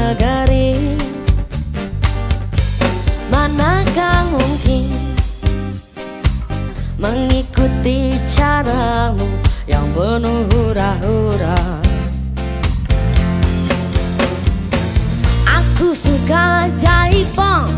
negeri. Manakah mungkin Mengikuti caramu Yang penuh hura-hura? Aku suka jaipong.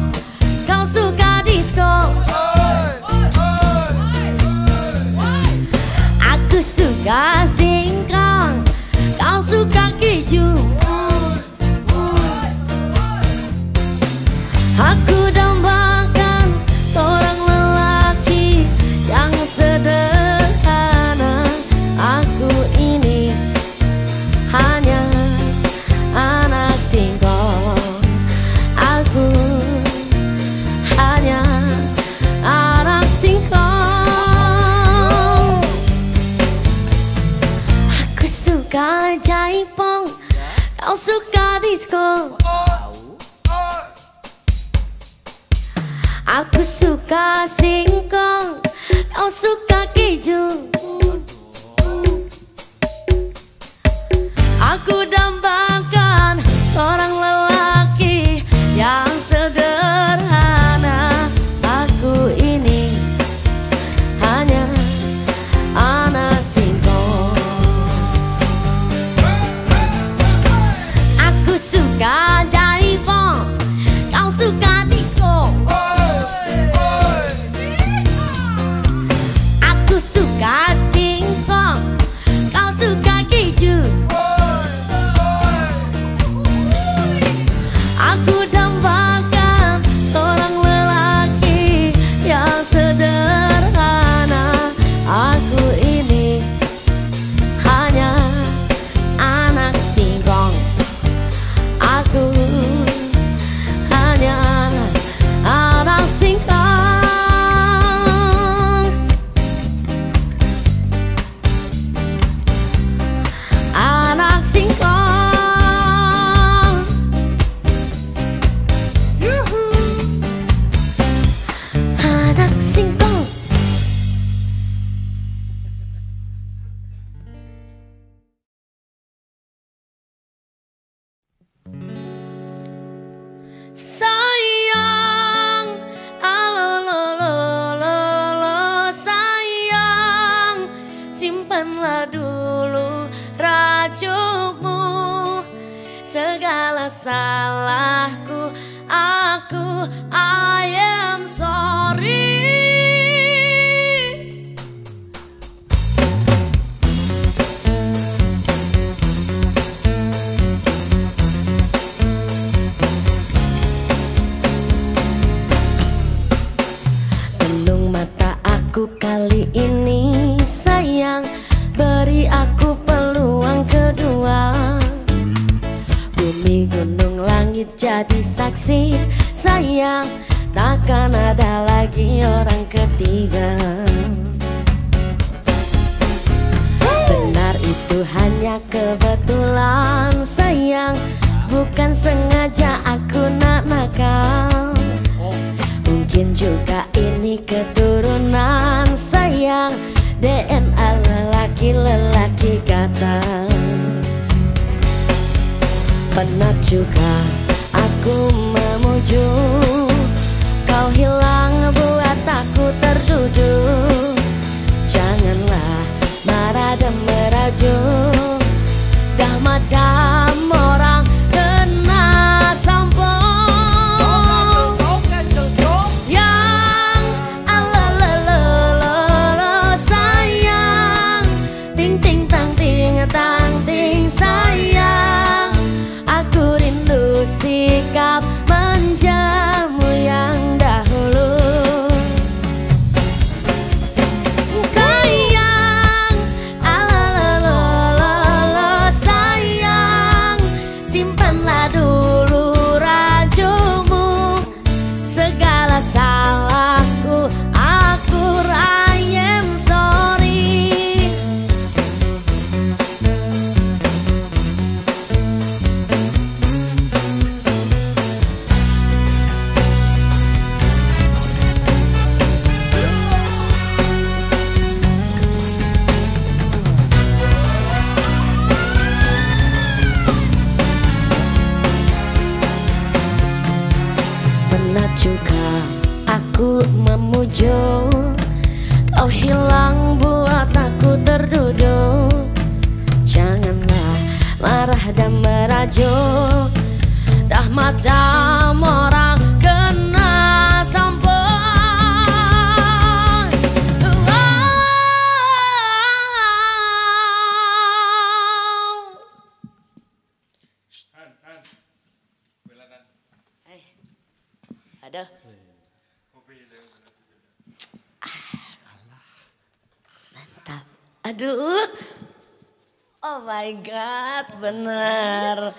my god, bener.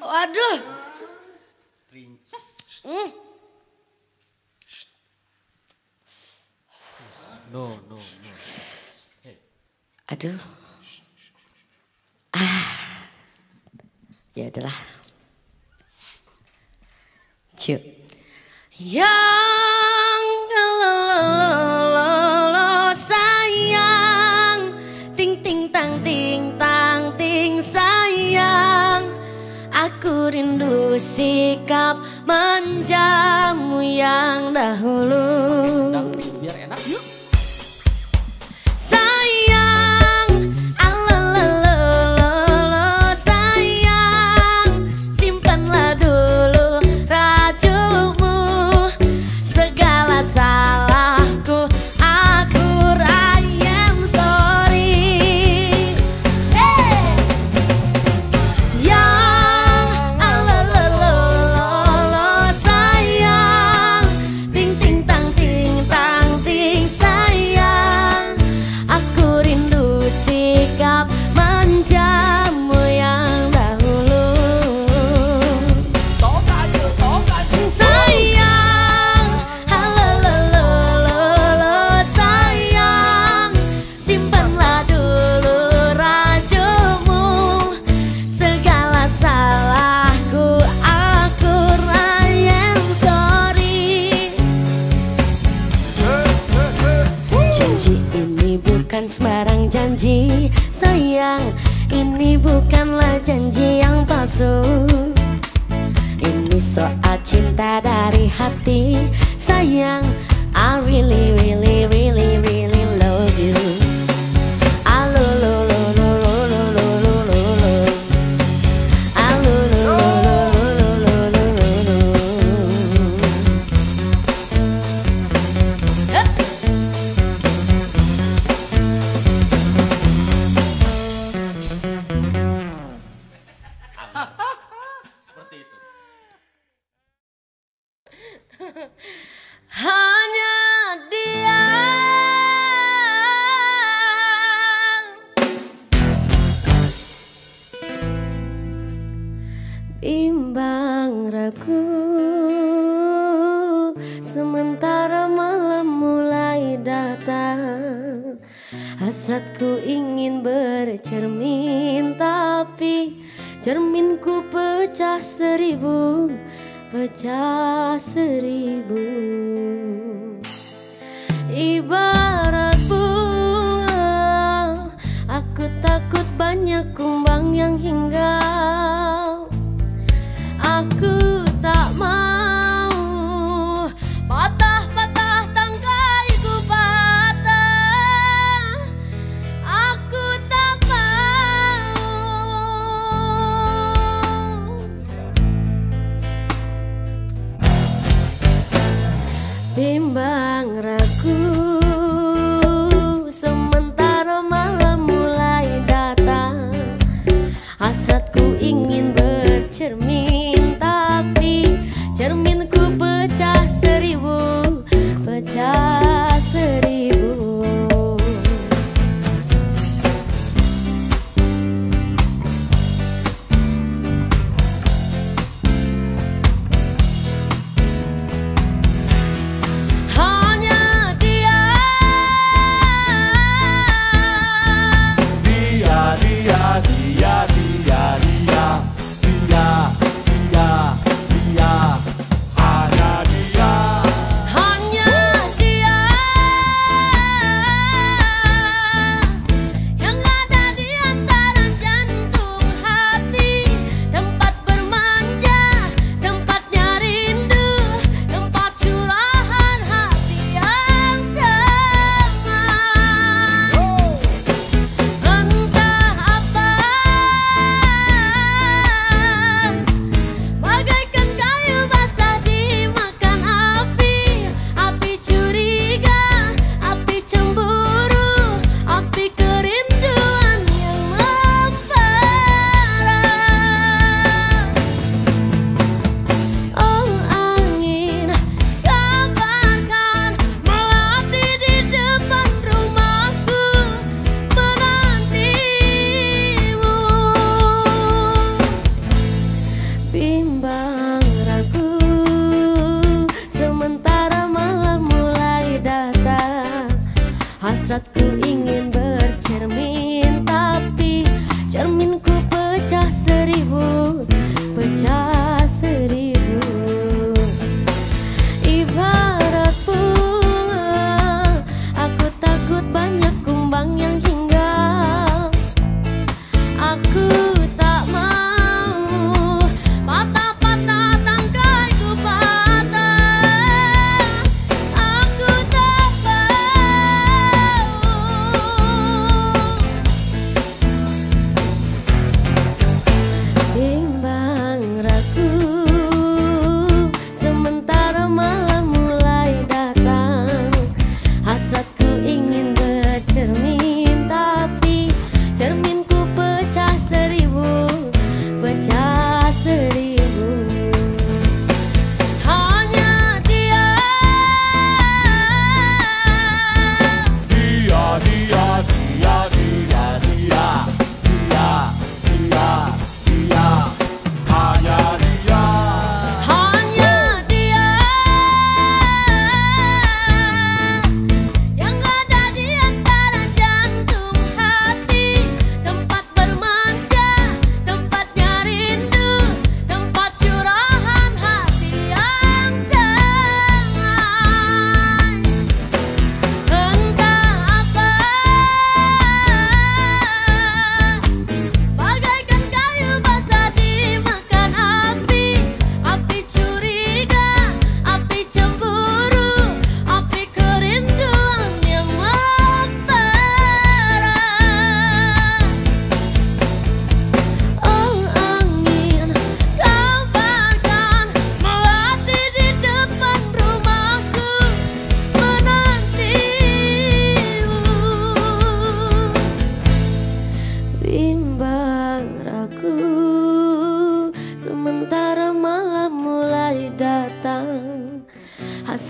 Waduh. Princess. Mm. No, no, no. Hey. Aduh. Ah. Ya adalah. Cuk. Yang lo, lo, lo, lo sayang. Ting ting tang ting tang ting sayang Aku rindu sikap menjamu yang dahulu Biar enak yuk ibarat bunga. Aku takut banyak kumbang yang hingga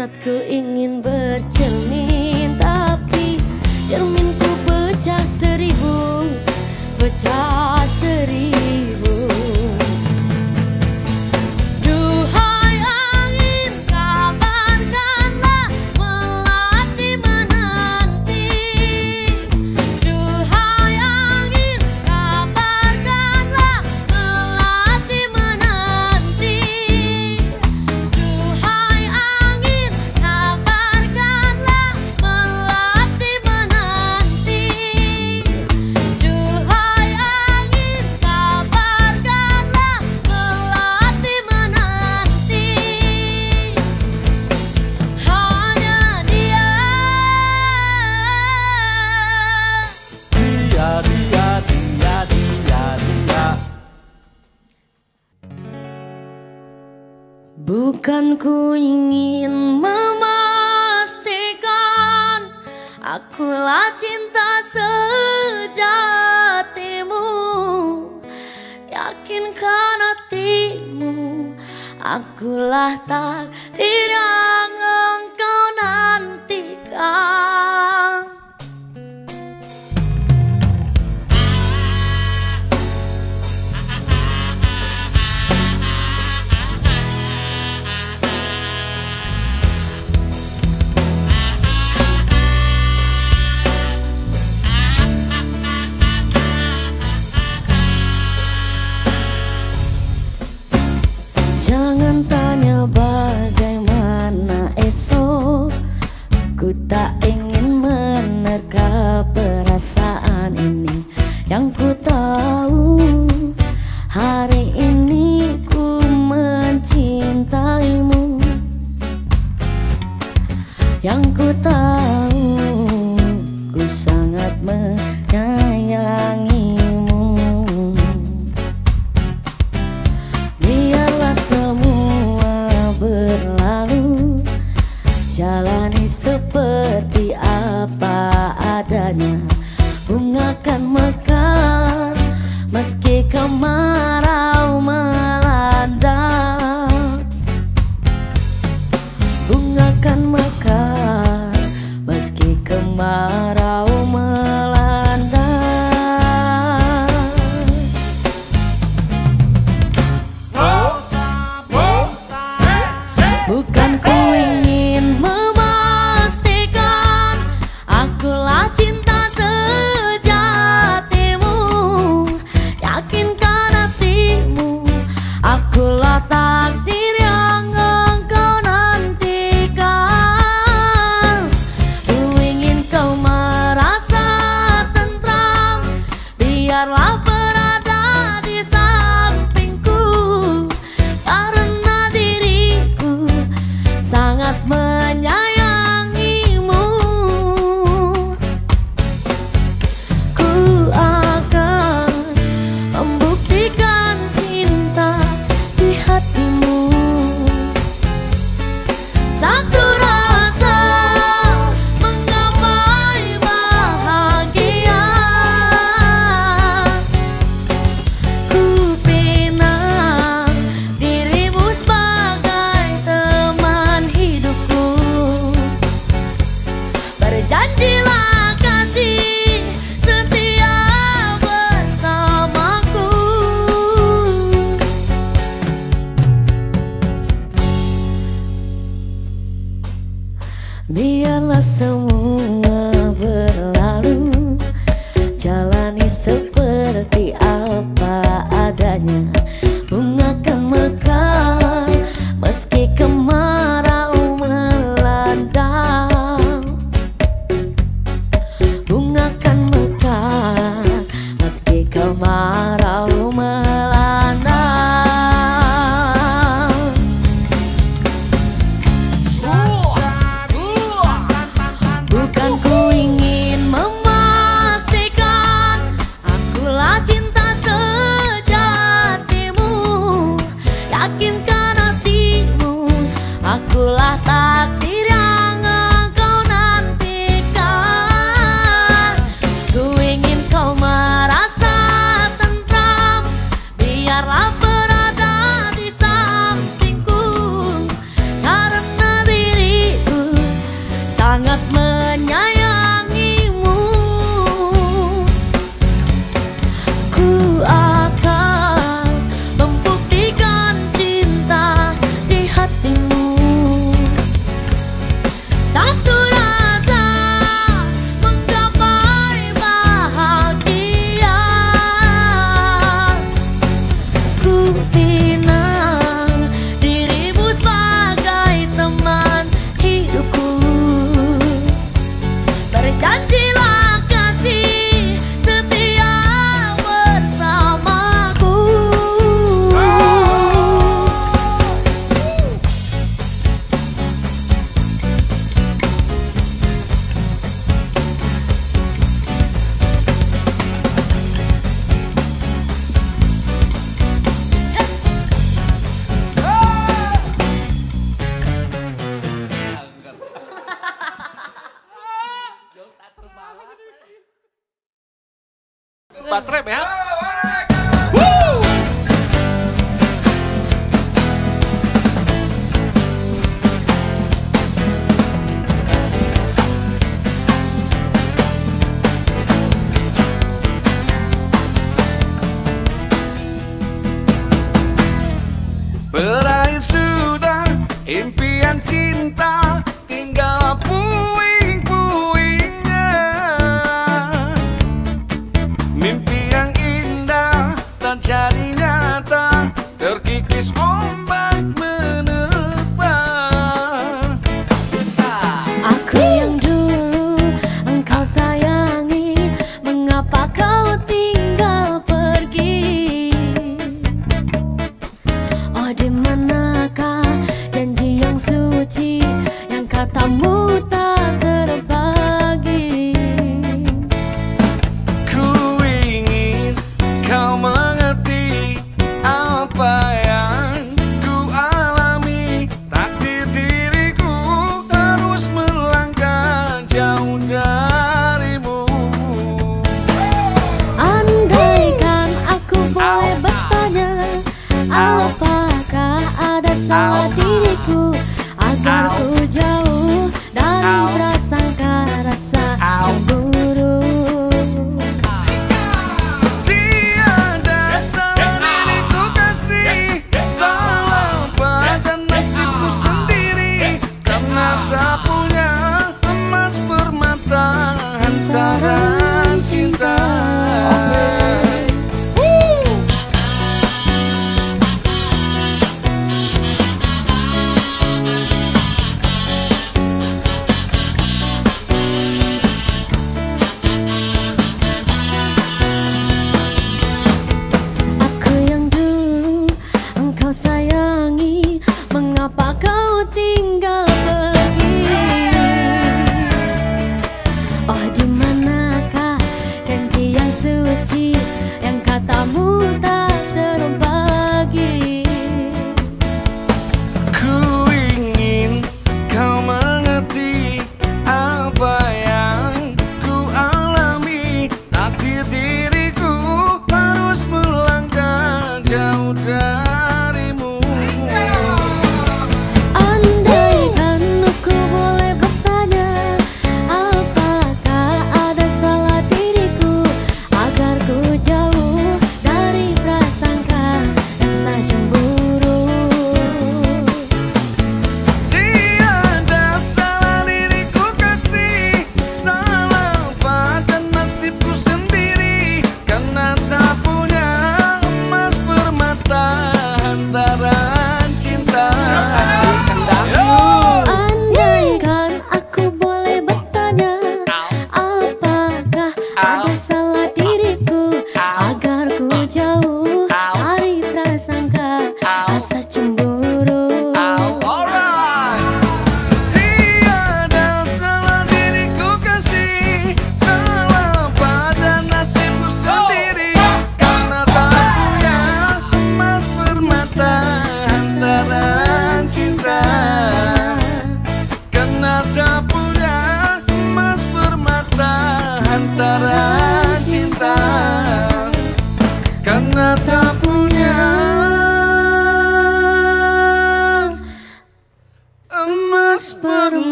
hasratku ingin berjalan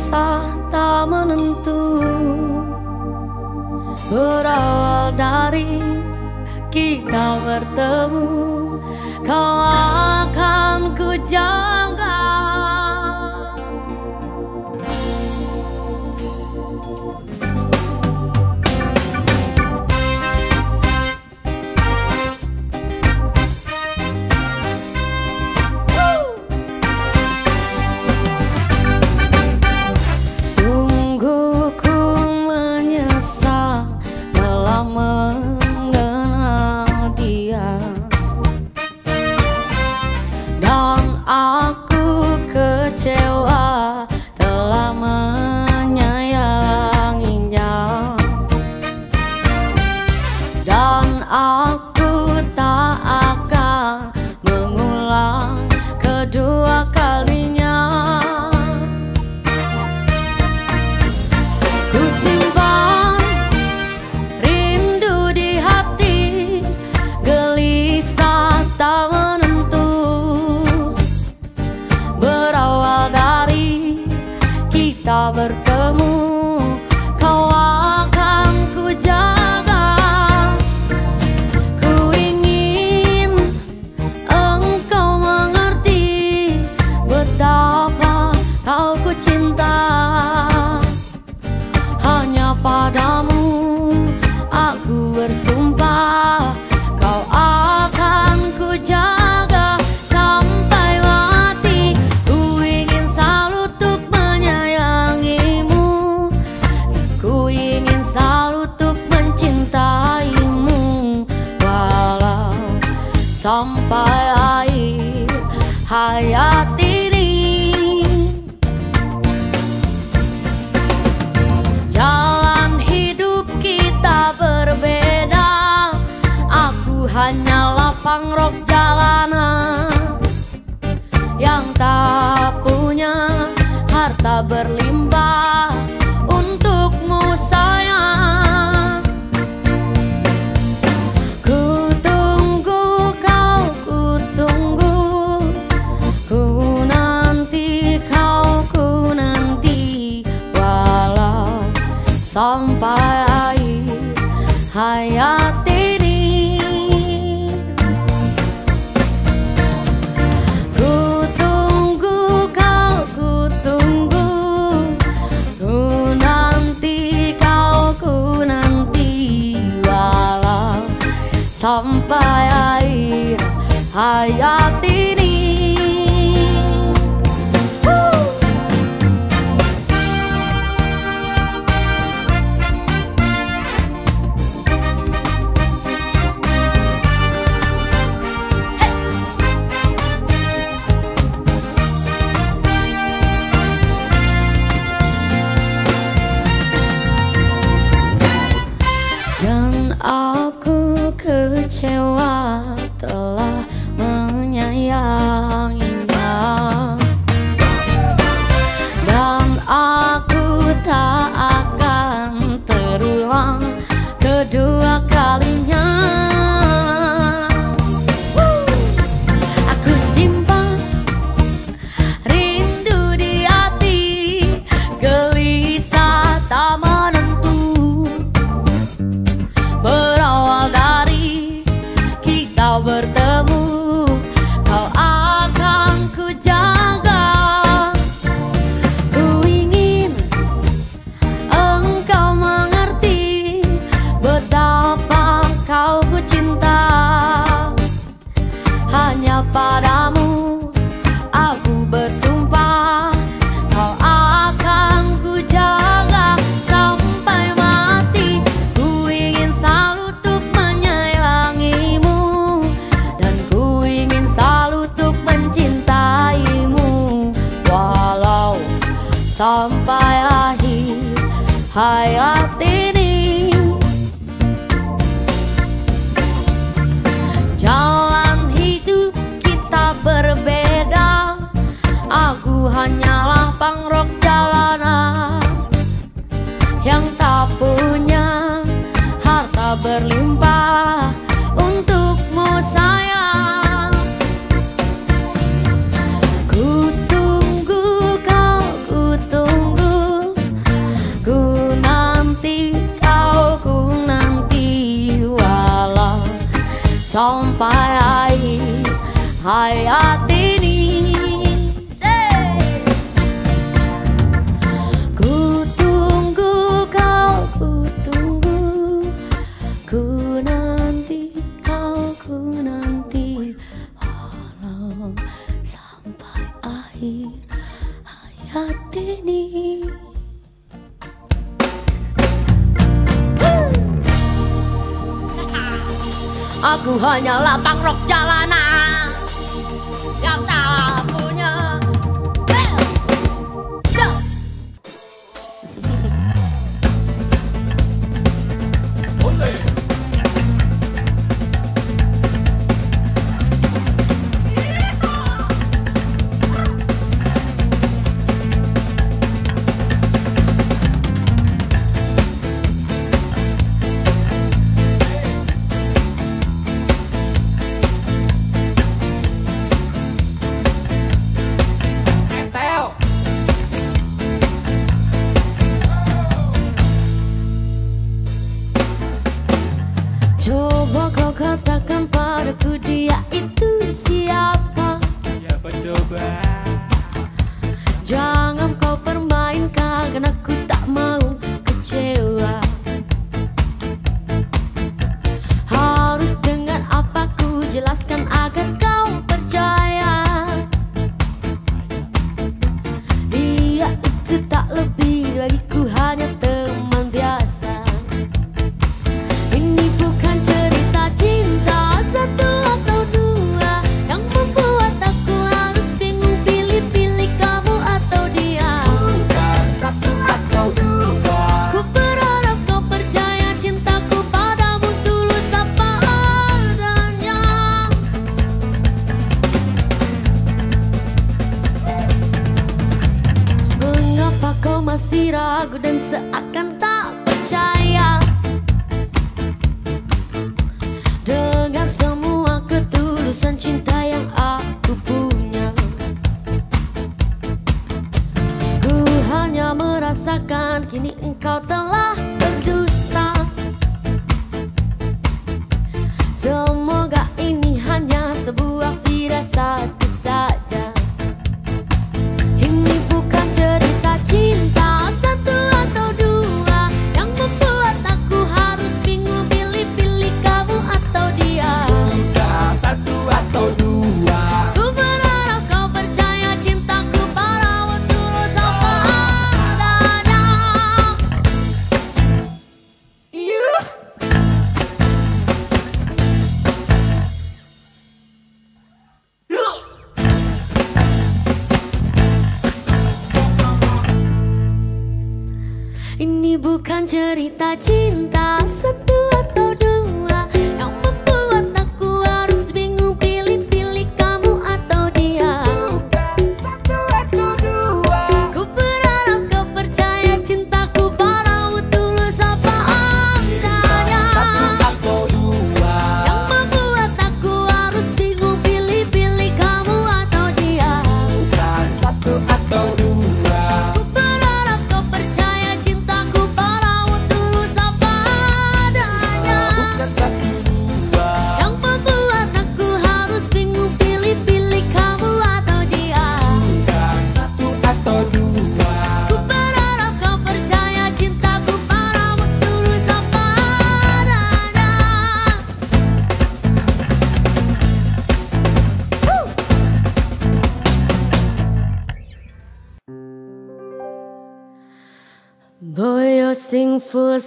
kisah tak menentu. Berawal dari kita bertemu Kau akan ku jauh. lapang rok jalanan yang tak punya harta berlimpah.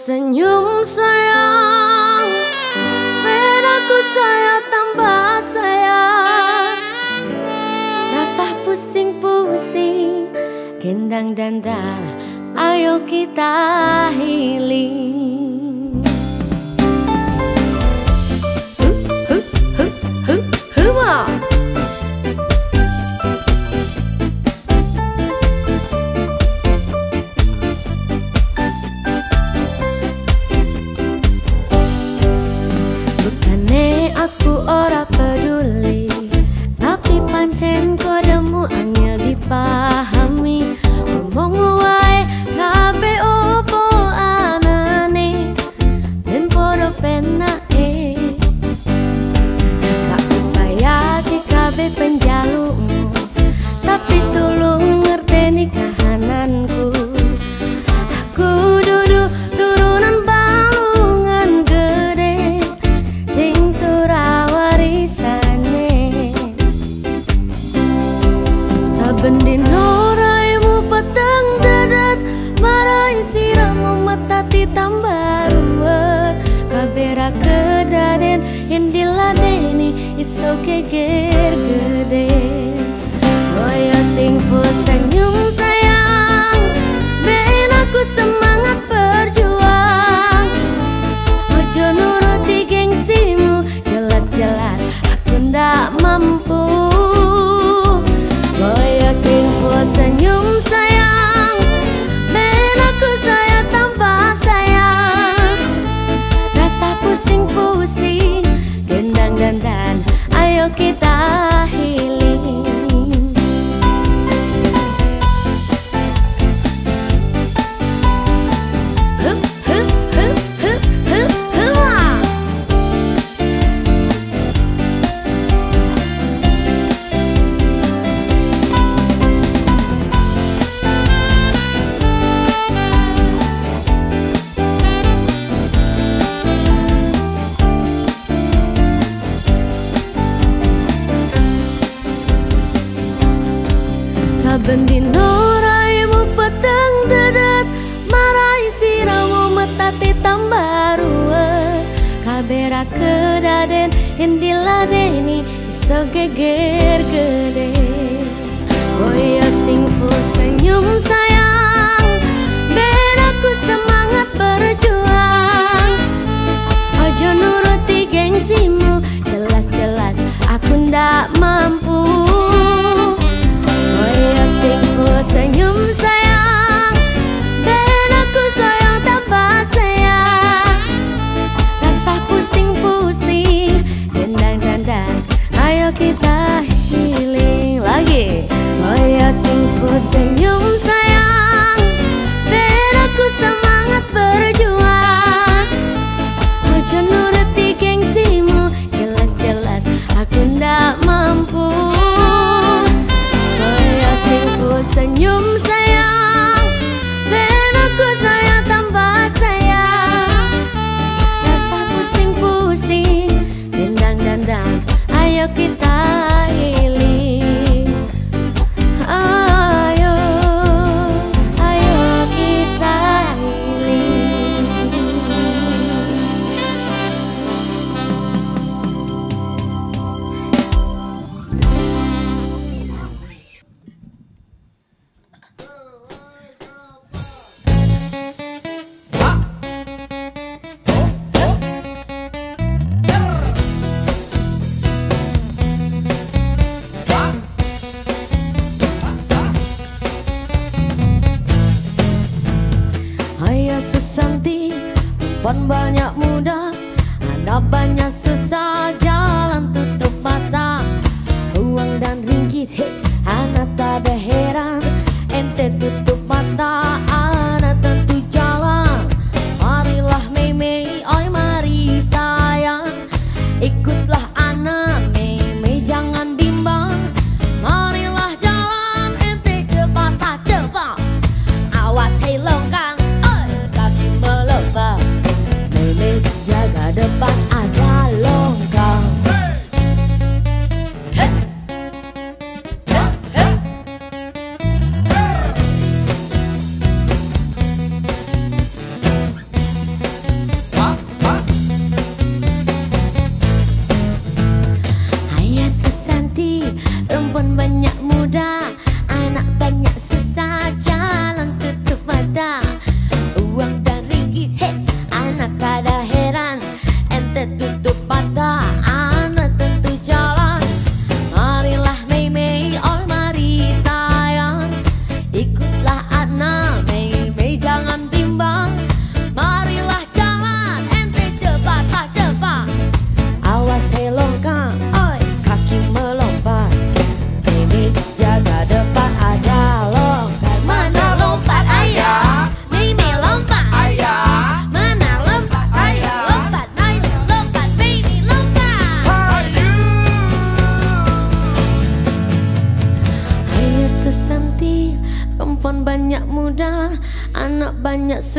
Señor.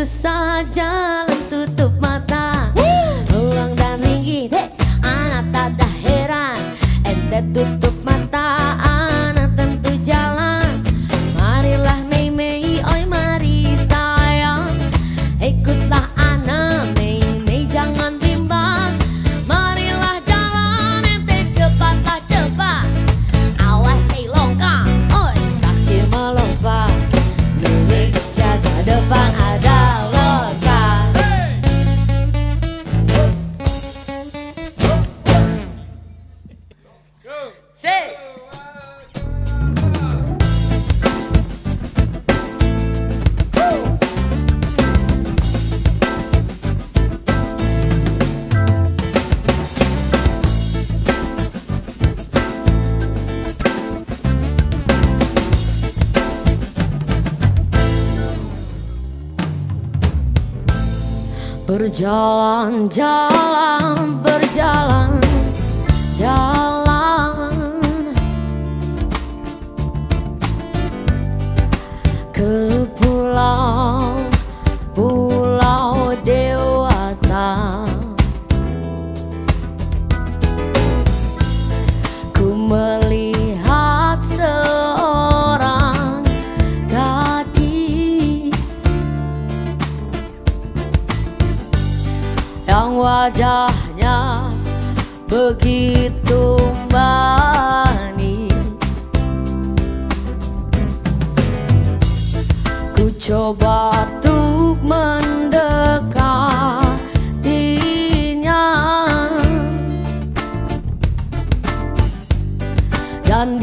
Banyak susah, Berjalan, jalan,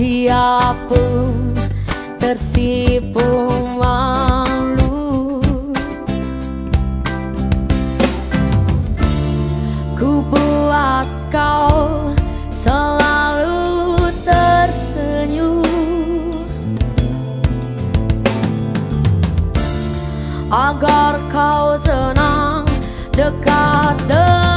dia pun tersipu malu. Ku buat kau selalu tersenyum. Agar kau senang dekat dekat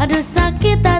Aduh sakit hati.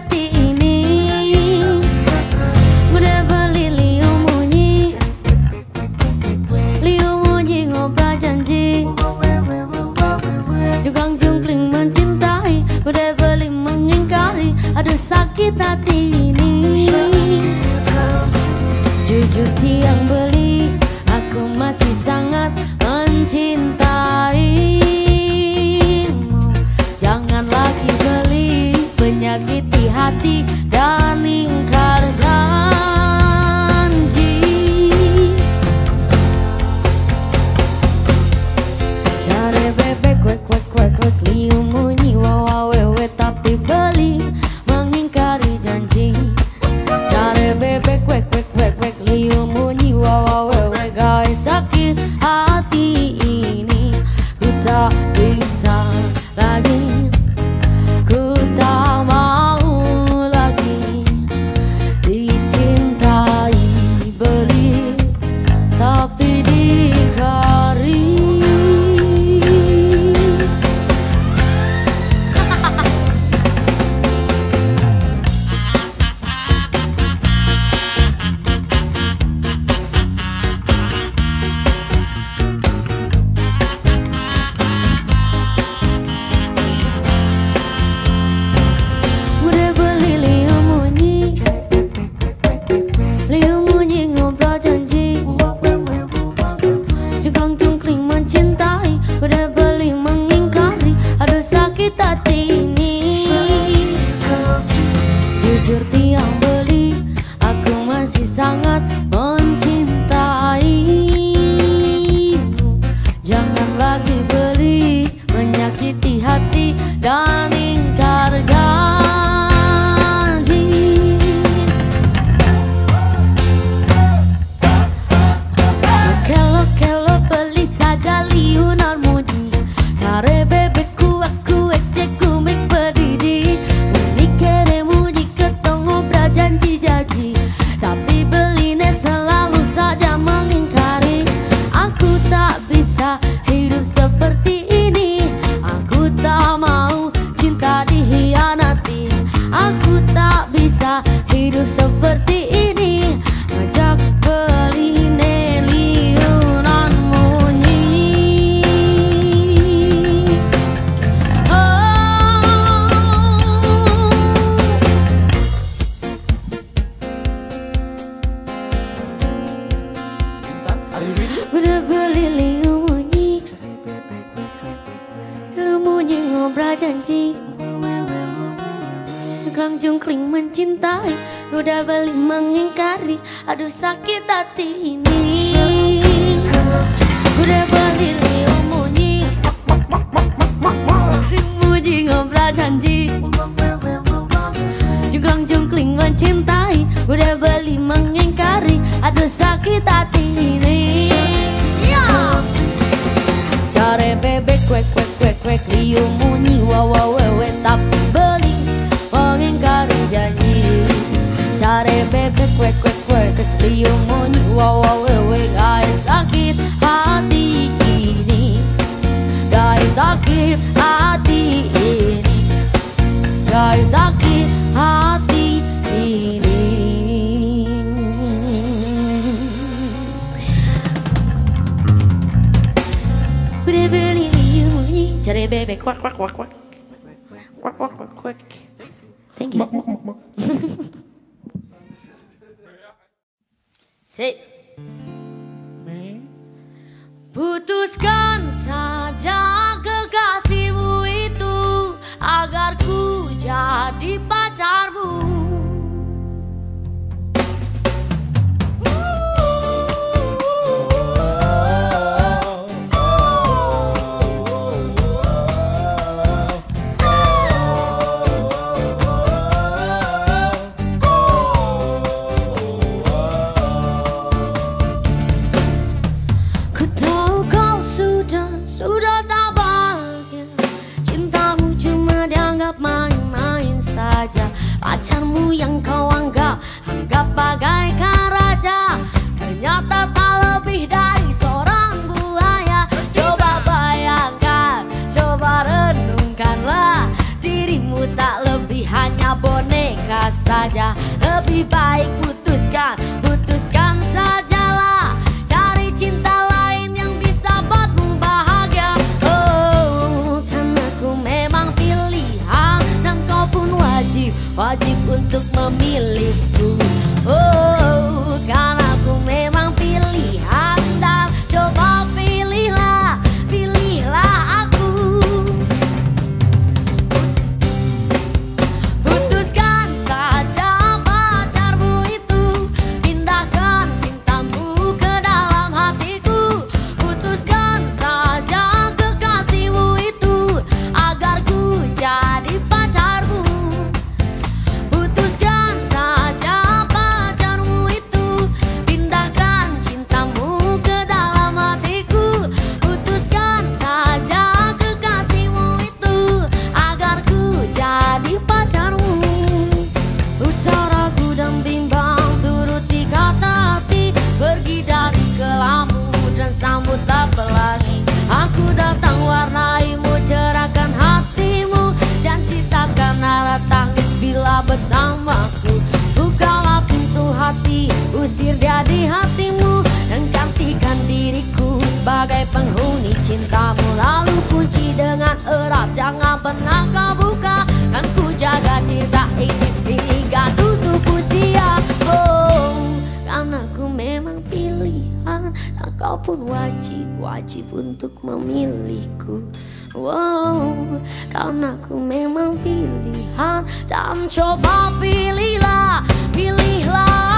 Pun wajib Wajib untuk memilihku Wow, karena ku memang pilihan dan coba pilihlah, pilihlah.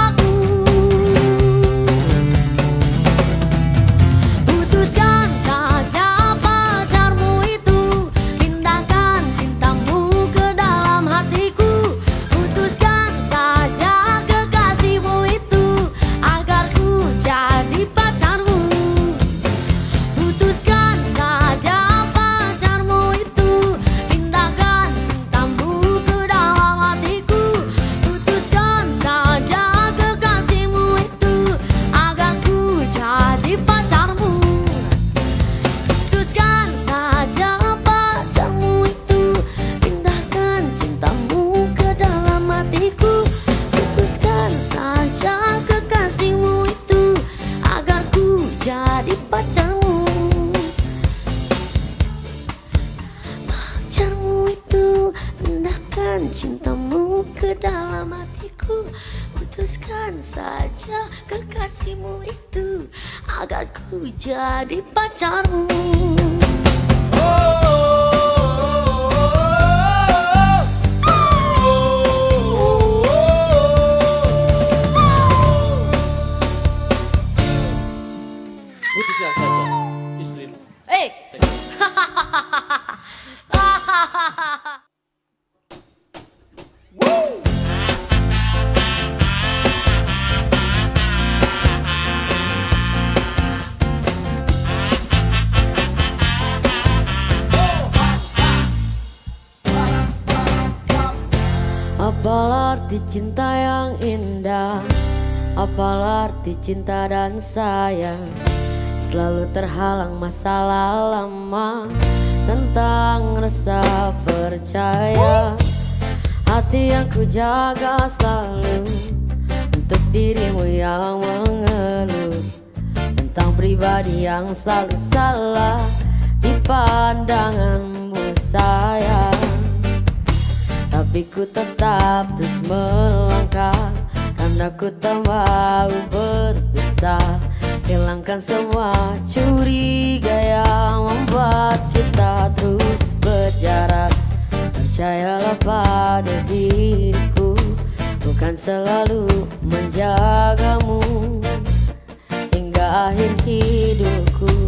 Indah Apalah arti cinta dan sayang. Selalu terhalang masalah lama Tentang rasa percaya. Hati yang ku jaga selalu Untuk dirimu yang mengeluh. Tentang pribadi yang selalu salah Di pandanganmu sayang. Tapi ku tetap terus melangkah Karena ku tak berpisah. Hilangkan semua curiga yang membuat kita terus berjarak. Percayalah pada diriku Bukan selalu menjagamu. Hingga akhir hidupku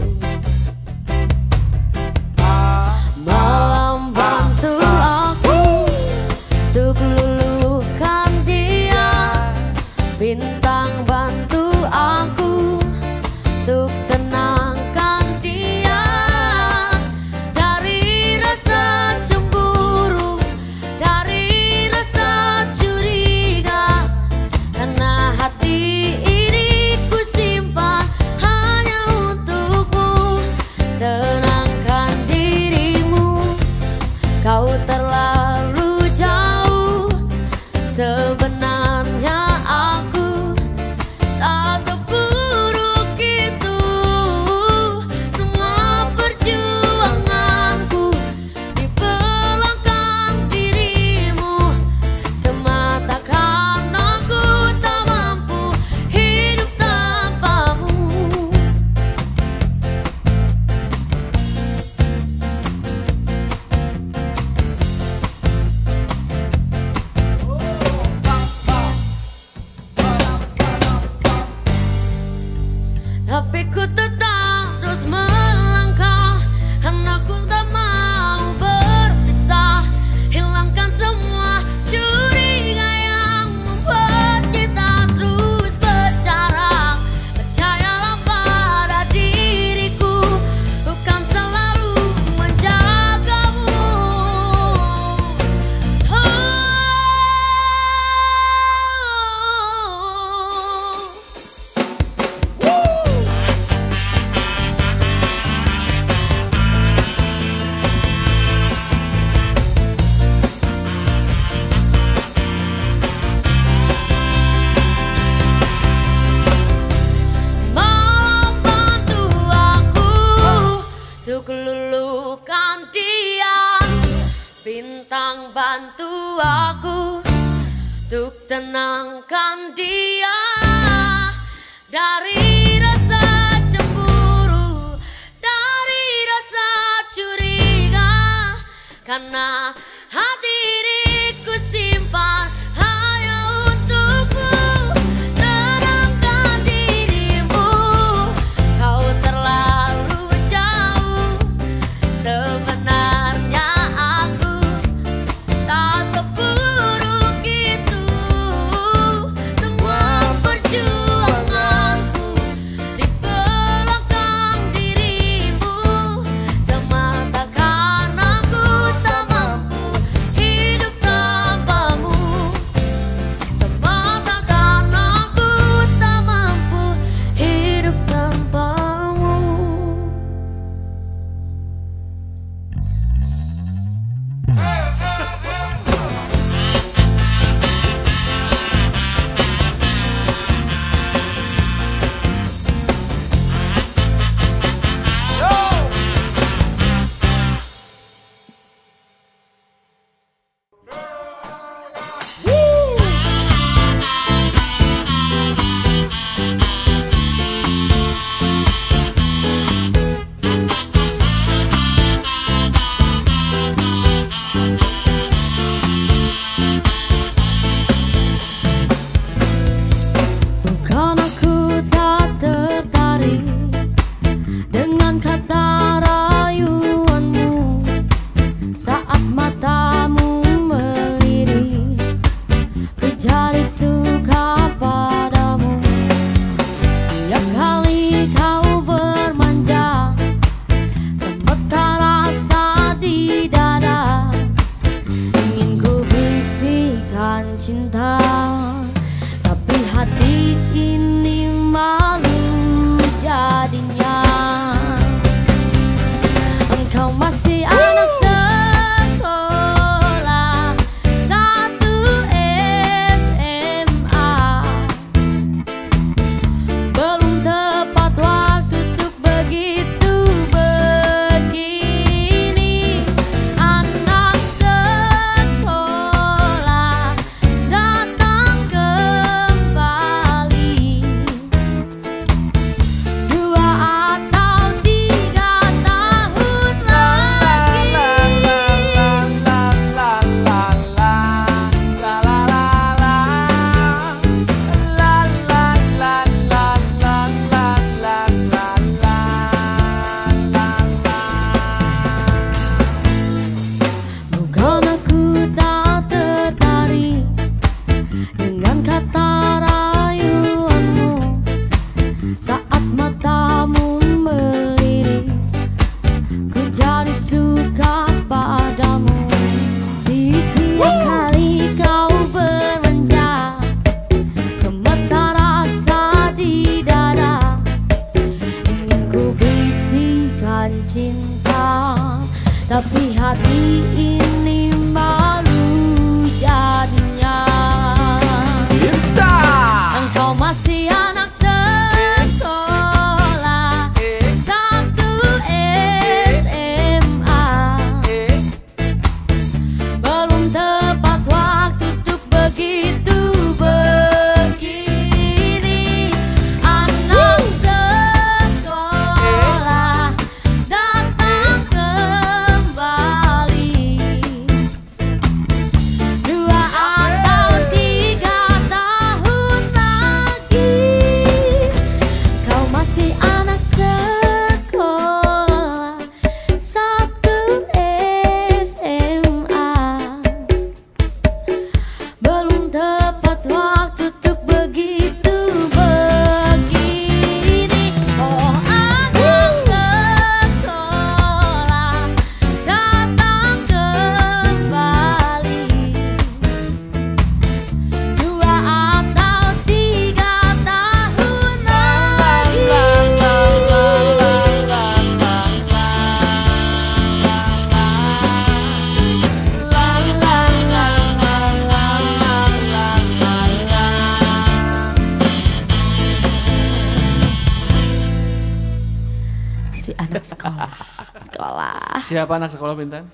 Siapa anak sekolah Bintan?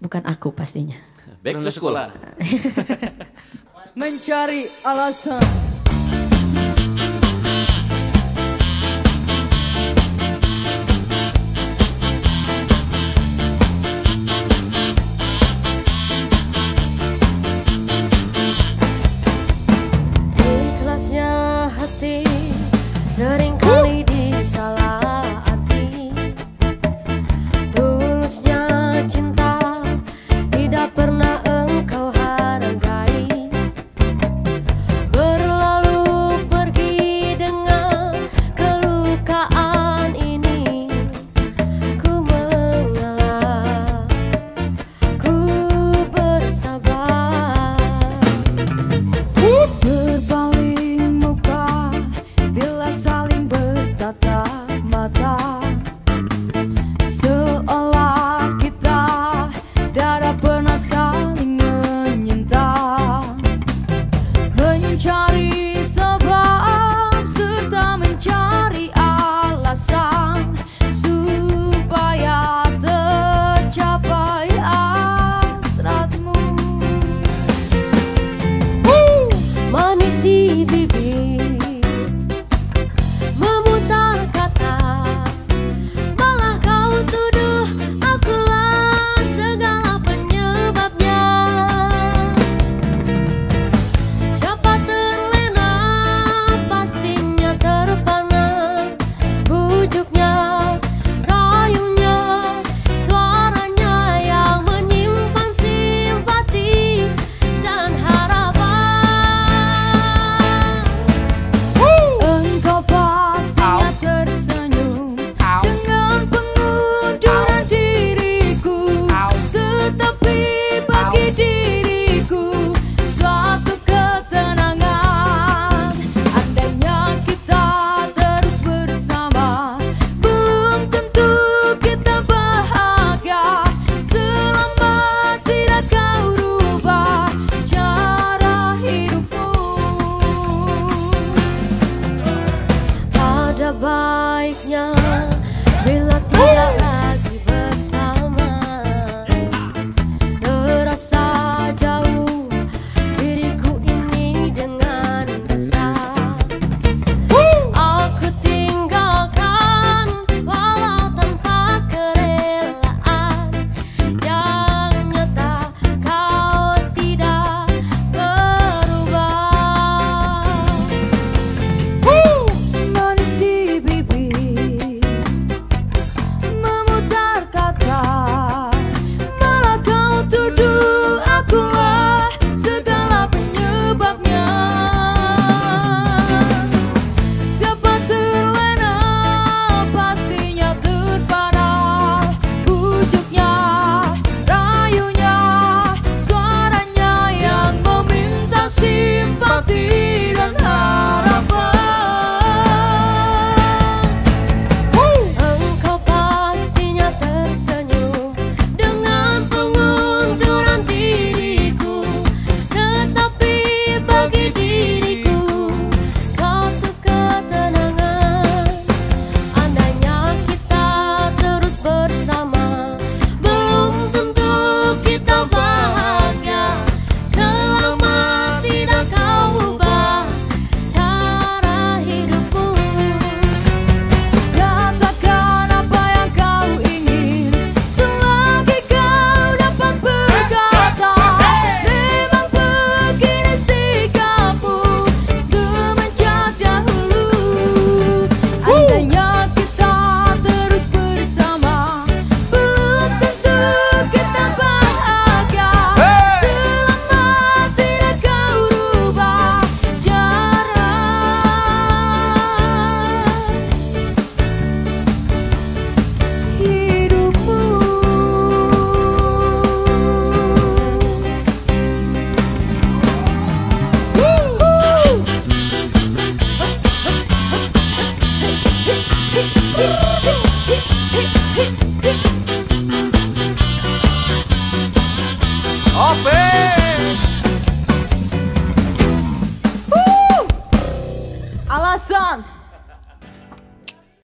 Bukan aku pastinya. Back to sekolah. Mencari alasan.